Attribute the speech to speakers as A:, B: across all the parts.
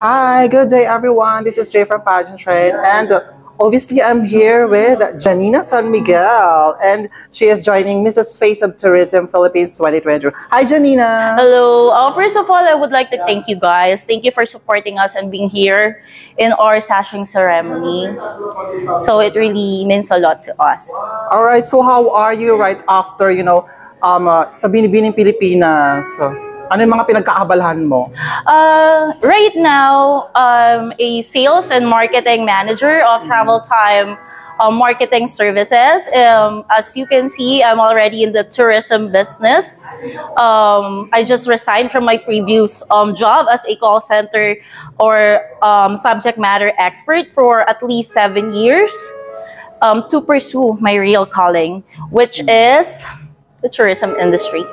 A: Hi, good day everyone. This is Jay from Pageant Trend and uh, obviously I'm here with Janina San Miguel and she is joining Mrs. Face of Tourism Philippines 2020. Hi Janina.
B: Hello. Uh, first of all, I would like to thank you guys. Thank you for supporting us and being here in our sashing ceremony. So it really means a lot to us.
A: All right, so how are you right after, you know, um, uh, sa Binibining Pilipinas? Ano yung mga pinagkaabalahan mo?
B: Uh, right now, um, a sales and marketing manager of Travel Time uh, Marketing Services. Um, as you can see, I'm already in the tourism business. Um, I just resigned from my previous um, job as a call center or um, subject matter expert for at least seven years um, to pursue my real calling, which is the tourism industry.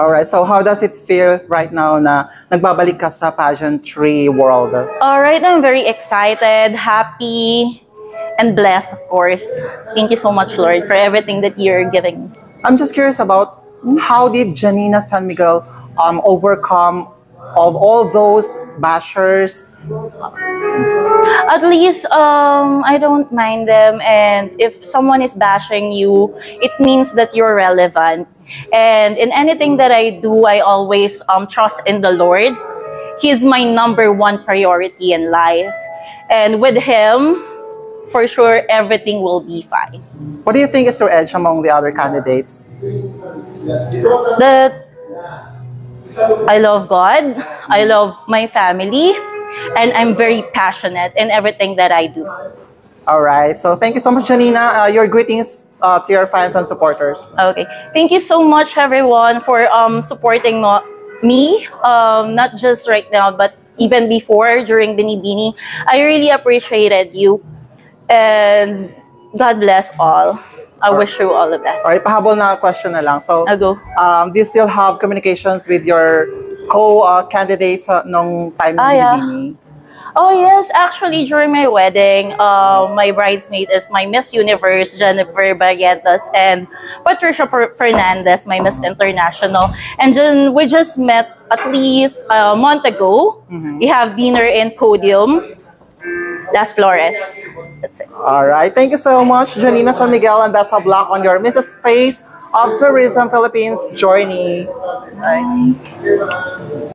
A: Alright, so how does it feel right now na nagbabalik ka sa pageantry world?
B: Alright, I'm very excited, happy, and blessed, of course. Thank you so much, Lord, for everything that you're giving.
A: I'm just curious about how did Janina San Miguel um, overcome of all those bashers?
B: At least um, I don't mind them, and if someone is bashing you, it means that you're relevant. And in anything that I do, I always um, trust in the Lord. He's my number one priority in life. And with Him, for sure, everything will be fine.
A: What do you think is your edge among the other candidates?
B: That I love God, I love my family, and I'm very passionate in everything that I do.
A: All right. So thank you so much, Janina. Uh, your greetings uh, to your fans and supporters.
B: Okay. Thank you so much, everyone, for um, supporting mo- me. Um, not just right now, but even before during Binibini. I really appreciated you. And God bless all. I wish you all the best.
A: All right. Pahabol na question na lang. So,
B: I'll go.
A: um, do you still have communications with your co-candidates uh, nung time
B: Ah, yeah.
A: Binibini?
B: Oh yes, actually during my wedding, uh, my bridesmaid is my Miss Universe Jennifer Barrientos and Patricia Per- Fernandez, my Miss International. And then we just met at least a month ago. We have dinner in Podium, Las Flores. That's it.
A: All right. Thank you so much, Janina San Miguel, and best of luck on your Mrs. Face of Tourism Philippines journey side.